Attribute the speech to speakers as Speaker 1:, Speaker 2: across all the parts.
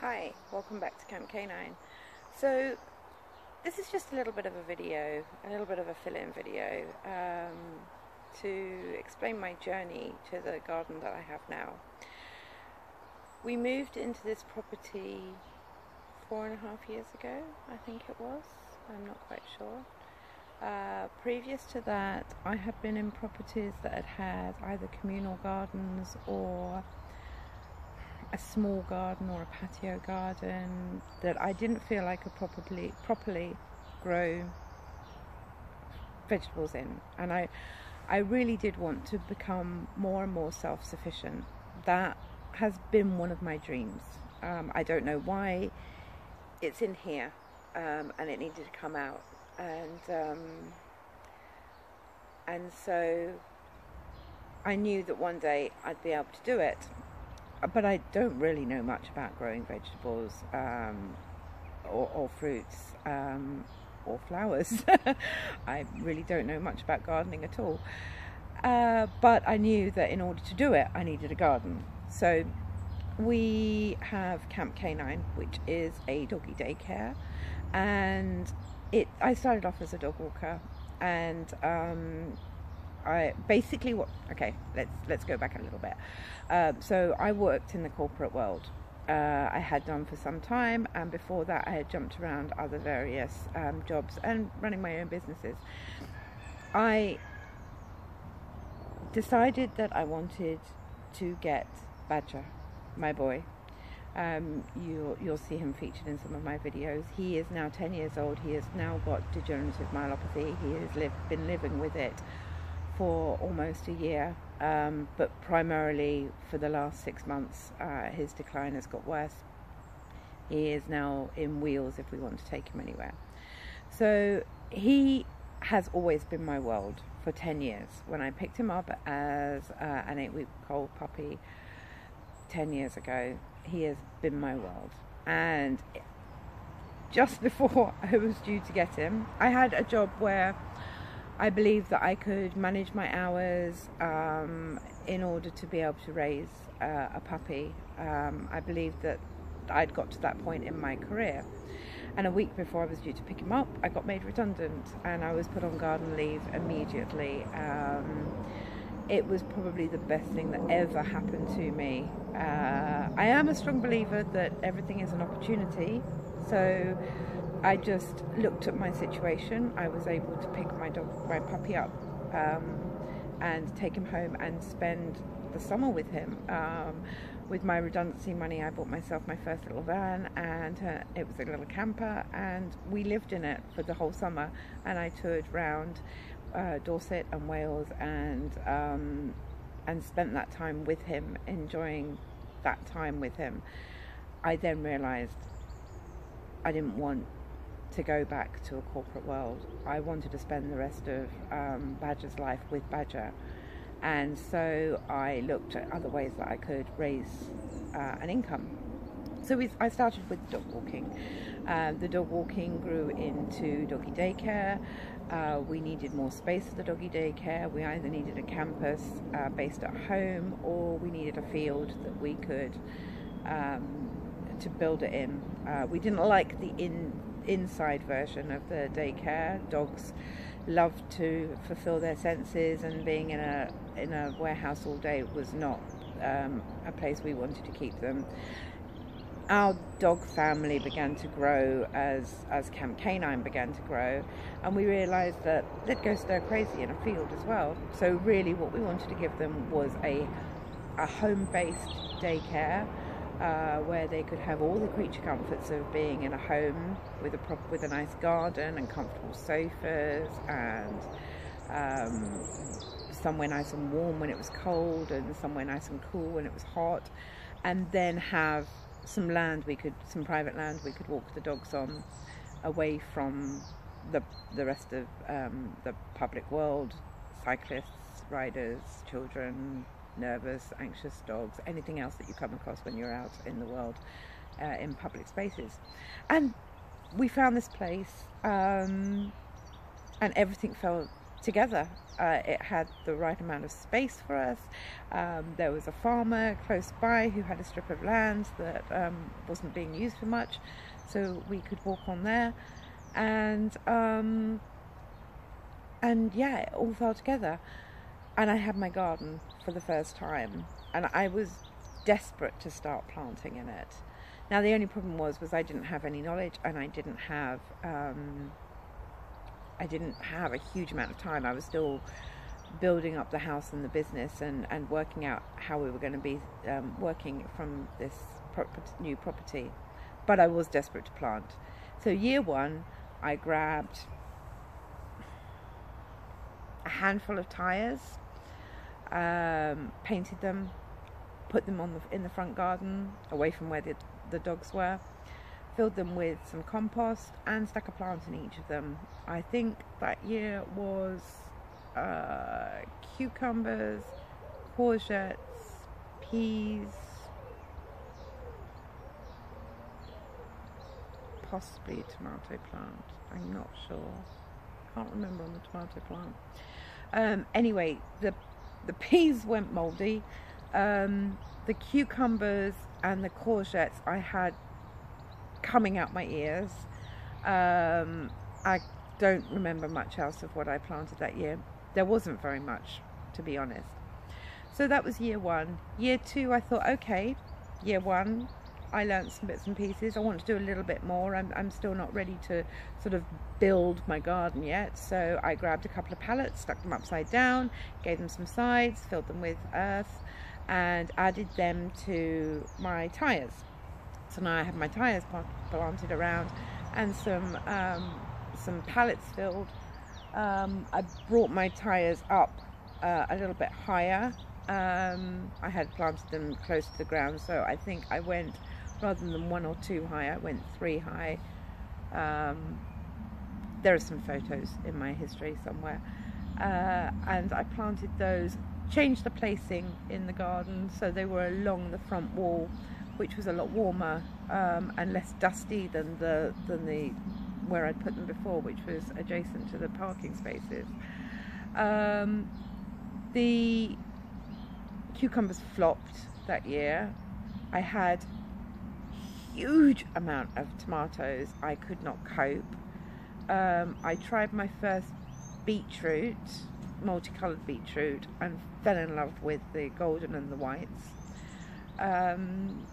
Speaker 1: Hi, welcome back to Camp Canine. So, this is just a little bit of a video, a little bit of a fill in video um, to explain my journey to the garden that I have now. We moved into this property four and a half years ago, I think it was, I'm not quite sure. Uh, previous to that, I had been in properties that had had either communal gardens or a small garden or a patio garden that I didn't feel I could properly properly grow vegetables in, and I I really did want to become more and more self-sufficient. That has been one of my dreams. Um, I don't know why it's in here, um, and it needed to come out, and um, and so I knew that one day I'd be able to do it but I don't really know much about growing vegetables um, or, or, fruits um, or flowers. I really don't know much about gardening at all. Uh, but I knew that in order to do it, I needed a garden. So we have Camp Canine, which is a doggy daycare, and it. I started off as a dog walker, and um, I basically what okay let's let's go back a little bit. Um, so I worked in the corporate world. Uh, I had done for some time, and before that, I had jumped around other various um, jobs and running my own businesses. I decided that I wanted to get Badger, my boy. Um, you'll, you'll see him featured in some of my videos. He is now 10 years old. He has now got degenerative myelopathy. He has lived, been living with it for almost a year, um, but primarily for the last six months, uh, his decline has got worse. He is now in wheels if we want to take him anywhere. So he has always been my world for 10 years. When I picked him up as uh, an eight week old puppy 10 years ago, he has been my world. And just before I was due to get him, I had a job where I believe that I could manage my hours um, in order to be able to raise uh, a puppy. Um, I believe that I'd got to that point in my career. And a week before I was due to pick him up, I got made redundant and I was put on garden leave immediately. Um, it was probably the best thing that ever happened to me. Uh, I am a strong believer that everything is an opportunity. So I just looked at my situation. I was able to pick my dog, my puppy up, um, and take him home and spend the summer with him. Um, with my redundancy money, I bought myself my first little van, and uh, it was a little camper, and we lived in it for the whole summer. And I toured round uh, Dorset and Wales, and um, and spent that time with him, enjoying that time with him. I then realised I didn't want to go back to a corporate world. I wanted to spend the rest of um, Badger's life with Badger. And so I looked at other ways that I could raise uh, an income. So we, I started with dog walking. Uh, the dog walking grew into doggy daycare. Uh, we needed more space for the doggy daycare. We either needed a campus uh, based at home or we needed a field that we could um, to build it in. Uh, we didn't like the in inside version of the daycare. Dogs love to fulfill their senses, and being in a in a warehouse all day was not um, a place we wanted to keep them. Our dog family began to grow as as Camp Canine began to grow, and we realised that they'd go stir crazy in a field as well. So really, what we wanted to give them was a a home-based daycare uh, where they could have all the creature comforts of being in a home with a prop- with a nice garden and comfortable sofas and um, somewhere nice and warm when it was cold and somewhere nice and cool when it was hot, and then have some land we could some private land we could walk the dogs on away from the the rest of um, the public world, cyclists, riders, children, nervous, anxious dogs, anything else that you come across when you're out in the world uh, in public spaces. And we found this place, um, and everything fell together. Uh, it had the right amount of space for us. Um, there was a farmer close by who had a strip of land that um, wasn't being used for much, so we could walk on there. And um, and yeah, it all fell together. And I had my garden for the first time, and I was desperate to start planting in it. Now the only problem was was I didn't have any knowledge, and I didn't have um, I didn't have a huge amount of time. I was still building up the house and the business and, and working out how we were going to be um, working from this new property. But I was desperate to plant. So, year one, I grabbed a handful of tyres, um, painted them, put them on the, in the front garden, away from where the, the dogs were filled them with some compost and stuck a plant in each of them. I think that year was uh, cucumbers, courgettes, peas, possibly a tomato plant. I'm not sure. Can't remember on the tomato plant. Um, anyway, the the peas went mouldy. Um, the cucumbers and the courgettes I had coming out my ears. Um, I don't remember much else of what I planted that year. There wasn't very much, to be honest. So that was year one. Year two, I thought, okay, year one, I learned some bits and pieces. I want to do a little bit more. I'm, I'm still not ready to sort of build my garden yet. So I grabbed a couple of pallets, stuck them upside down, gave them some sides, filled them with earth, and added them to my tyres. So now I have my tyres planted around and some um, some pallets filled. Um, I brought my tyres up uh, a little bit higher. Um, I had planted them close to the ground, so I think I went rather than one or two high, I went three high. Um, there are some photos in my history somewhere, uh, and I planted those. Changed the placing in the garden so they were along the front wall which was a lot warmer um, and less dusty than the than the where I'd put them before, which was adjacent to the parking spaces. Um, the cucumbers flopped that year. I had huge amount of tomatoes. I could not cope. Um, I tried my first beetroot, multicolored beetroot, and fell in love with the golden and the whites. Um,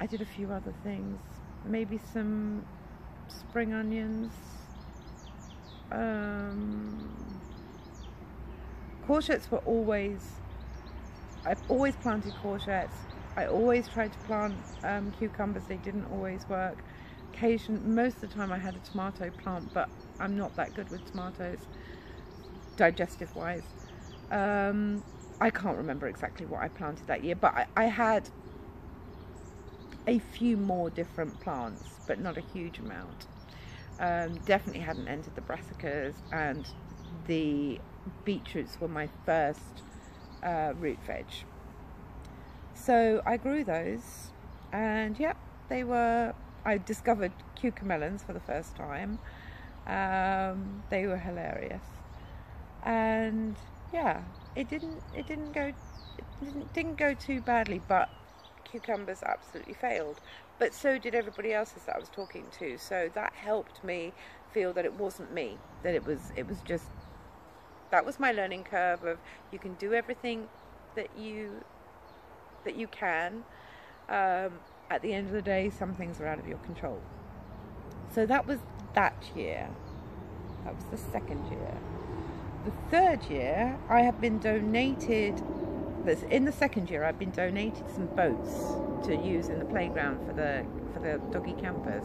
Speaker 1: I did a few other things. Maybe some spring onions. Um, courgettes were always, I've always planted courgettes. I always tried to plant um, cucumbers, they didn't always work. Occasion, most of the time I had a tomato plant, but I'm not that good with tomatoes, digestive wise. Um, I can't remember exactly what I planted that year, but I, I had a few more different plants, but not a huge amount. Um, definitely hadn't entered the brassicas, and the beetroots were my first uh, root veg. So I grew those, and yeah, they were. I discovered cucamelons for the first time. Um, they were hilarious, and yeah, it didn't. It didn't go. It didn't, didn't go too badly, but cucumbers absolutely failed. But so did everybody else's that I was talking to. So that helped me feel that it wasn't me. That it was it was just that was my learning curve of you can do everything that you that you can. Um, at the end of the day, some things are out of your control. So that was that year. That was the second year. The third year, I have been donated in the second year, I've been donated some boats to use in the playground for the for the doggy campers,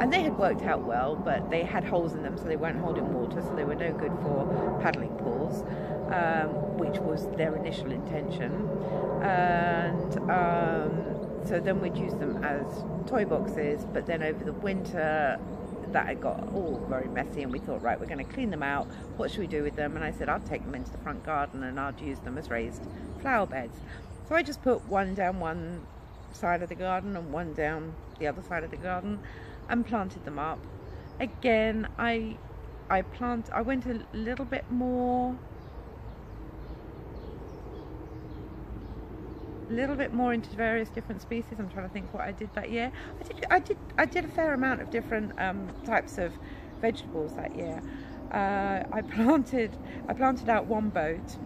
Speaker 1: and they had worked out well, but they had holes in them, so they weren't holding water, so they were no good for paddling pools, um, which was their initial intention, and. Um, so then we'd use them as toy boxes, but then over the winter that had got all very messy and we thought right we're going to clean them out what should we do with them and i said i'll take them into the front garden and i'll use them as raised flower beds so i just put one down one side of the garden and one down the other side of the garden and planted them up again i I plant. I went a little bit more. Little bit more into various different species. I'm trying to think what I did that year. I did. I did. I did a fair amount of different um, types of vegetables that year. Uh, I planted. I planted out one boat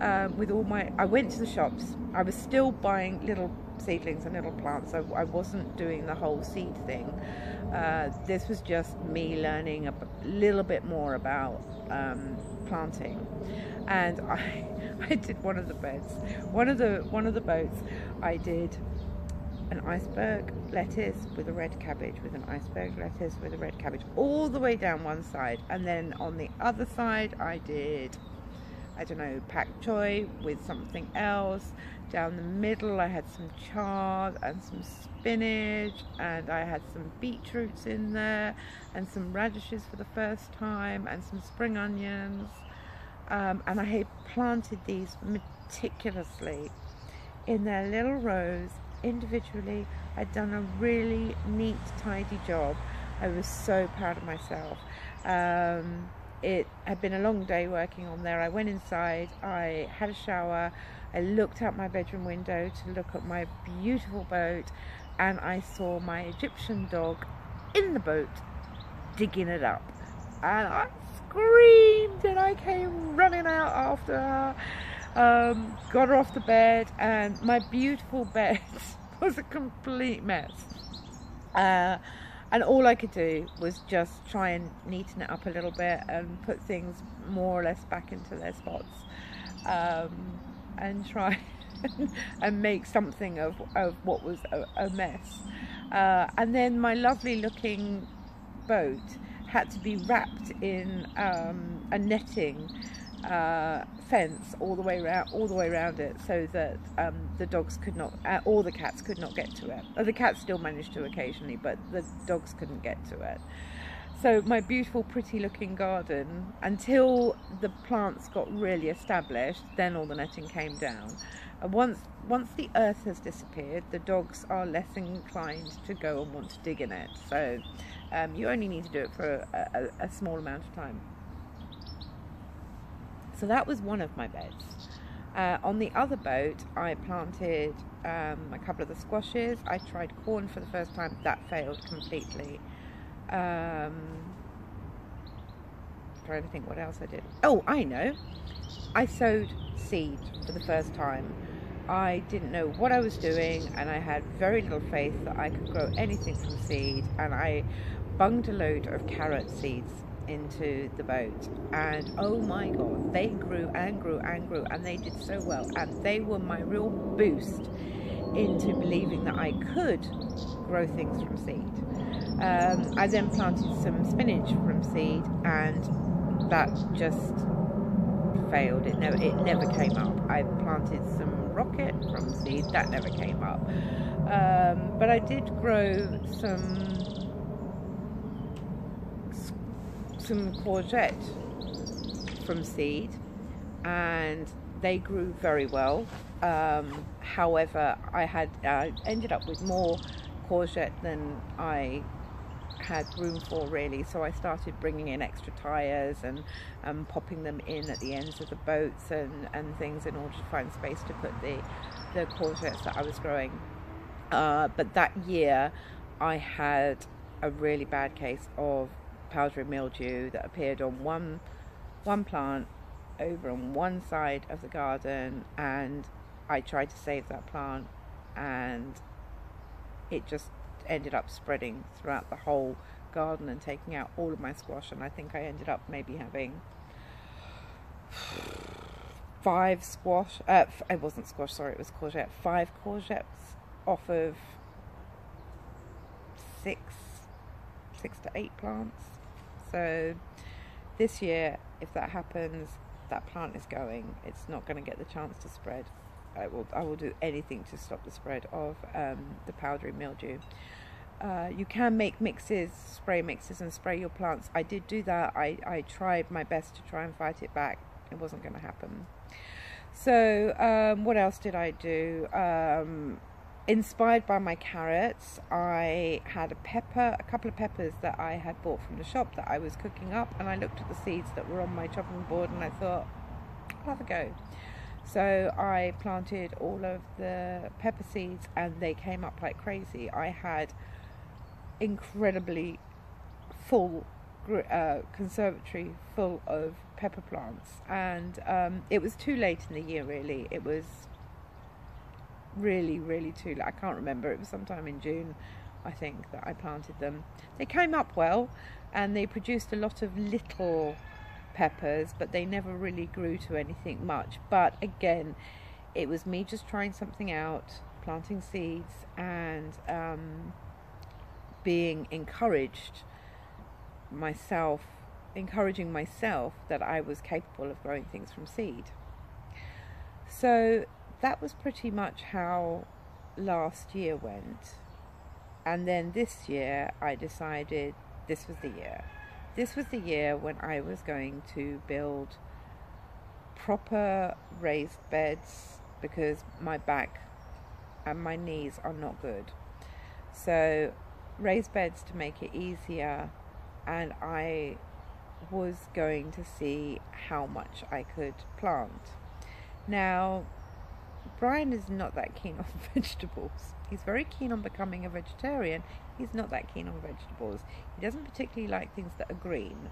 Speaker 1: um, with all my. I went to the shops. I was still buying little seedlings and little plants. I, I wasn't doing the whole seed thing. Uh, this was just me learning a little bit more about um, planting, and I, I did one of the beds. One of the one of the boats, I did an iceberg lettuce with a red cabbage, with an iceberg lettuce with a red cabbage, all the way down one side, and then on the other side, I did. I don't know, pak choi with something else. Down the middle, I had some chard and some spinach, and I had some beetroots in there, and some radishes for the first time, and some spring onions. Um, and I had planted these meticulously in their little rows individually. I'd done a really neat, tidy job. I was so proud of myself. Um, it had been a long day working on there. I went inside, I had a shower, I looked out my bedroom window to look at my beautiful boat, and I saw my Egyptian dog in the boat digging it up. And I screamed and I came running out after her, um, got her off the bed, and my beautiful bed was a complete mess. Uh, and all I could do was just try and neaten it up a little bit and put things more or less back into their spots um, and try and make something of, of what was a, a mess. Uh, and then my lovely looking boat had to be wrapped in um, a netting uh, fence all the way around, all the way around it, so that um, the dogs could not, uh, or the cats could not get to it. Uh, the cats still managed to occasionally, but the dogs couldn't get to it. So my beautiful, pretty-looking garden, until the plants got really established, then all the netting came down. And once once the earth has disappeared, the dogs are less inclined to go and want to dig in it. So um, you only need to do it for a, a, a small amount of time. So that was one of my beds. Uh, on the other boat, I planted um, a couple of the squashes. I tried corn for the first time. That failed completely. Um, trying to think what else I did. Oh, I know. I sowed seed for the first time. I didn't know what I was doing, and I had very little faith that I could grow anything from seed. And I bunged a load of carrot seeds into the boat and oh my god they grew and grew and grew and they did so well and they were my real boost into believing that I could grow things from seed. Um, I then planted some spinach from seed and that just failed. It never it never came up. I planted some rocket from seed that never came up. Um, but I did grow some some courgette from seed and they grew very well. Um, however, I had uh, ended up with more courgette than I had room for really so I started bringing in extra tires and um, popping them in at the ends of the boats and, and things in order to find space to put the, the courgettes that I was growing. Uh, but that year I had a really bad case of powdery mildew that appeared on one one plant over on one side of the garden and I tried to save that plant and it just ended up spreading throughout the whole garden and taking out all of my squash and I think I ended up maybe having five squash uh, it wasn't squash sorry it was courgette five courgettes off of six six to eight plants so this year, if that happens, that plant is going. It's not going to get the chance to spread. I will, I will do anything to stop the spread of um, the powdery mildew. Uh, you can make mixes, spray mixes, and spray your plants. I did do that. I, I tried my best to try and fight it back. It wasn't going to happen. So, um, what else did I do? Um, inspired by my carrots, I had a pepper, a couple of peppers that I had bought from the shop that I was cooking up, and I looked at the seeds that were on my chopping board, and I thought, I'll have a go. So I planted all of the pepper seeds, and they came up like crazy. I had incredibly full uh, conservatory full of pepper plants, and um, it was too late in the year. Really, it was really, really too late. I can't remember. It was sometime in June, I think, that I planted them. They came up well, and they produced a lot of little peppers, but they never really grew to anything much. But again, it was me just trying something out, planting seeds, and um, being encouraged myself, encouraging myself that I was capable of growing things from seed. So that was pretty much how last year went. And then this year, I decided this was the year. This was the year when I was going to build proper raised beds because my back and my knees are not good. So, raised beds to make it easier, and I was going to see how much I could plant. Now, Brian is not that keen on vegetables. He's very keen on becoming a vegetarian. He's not that keen on vegetables. He doesn't particularly like things that are green.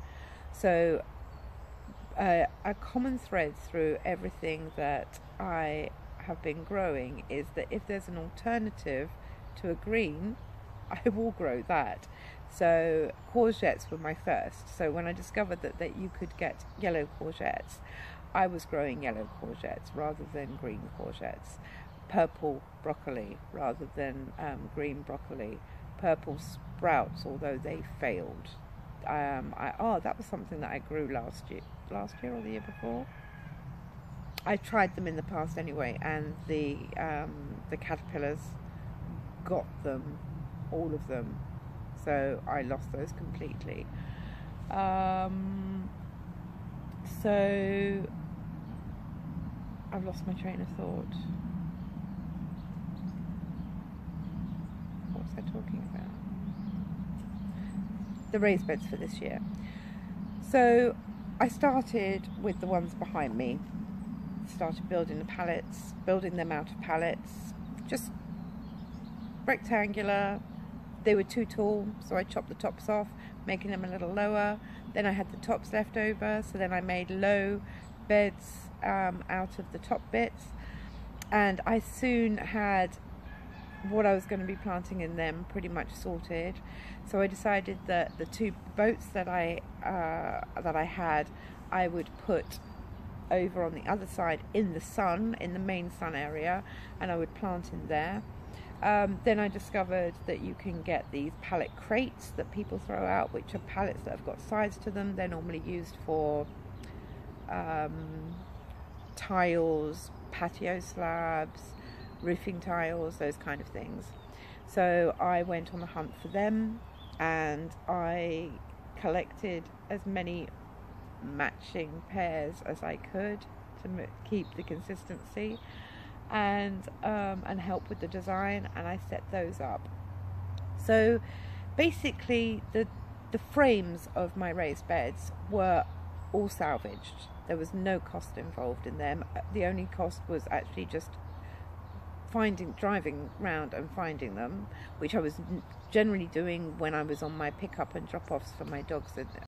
Speaker 1: So, uh, a common thread through everything that I have been growing is that if there's an alternative to a green, I will grow that. So courgettes were my first. So when I discovered that, that you could get yellow courgettes, I was growing yellow courgettes rather than green courgettes, purple broccoli rather than um, green broccoli, purple sprouts, although they failed. Um, I, oh, that was something that I grew last year, last year or the year before. I tried them in the past anyway, and the um, the caterpillars got them, all of them. So I lost those completely. Um, so I've lost my train of thought. What was I talking about? The raised beds for this year. So I started with the ones behind me. Started building the pallets, building them out of pallets, just rectangular. They were too tall, so I chopped the tops off, making them a little lower. Then I had the tops left over, so then I made low beds um, out of the top bits and I soon had what I was going to be planting in them pretty much sorted. So I decided that the two boats that I uh, that I had, I would put over on the other side in the sun, in the main sun area, and I would plant in there. Um, then I discovered that you can get these pallet crates that people throw out, which are pallets that have got sides to them. They're normally used for um, tiles, patio slabs, roofing tiles, those kind of things. So I went on the hunt for them and I collected as many matching pairs as I could to keep the consistency and um, and help with the design and I set those up. So basically the the frames of my raised beds were all salvaged. There was no cost involved in them. The only cost was actually just finding, driving round and finding them, which I was generally doing when I was on my pickup and drop offs for my dogs and,